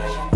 Bye.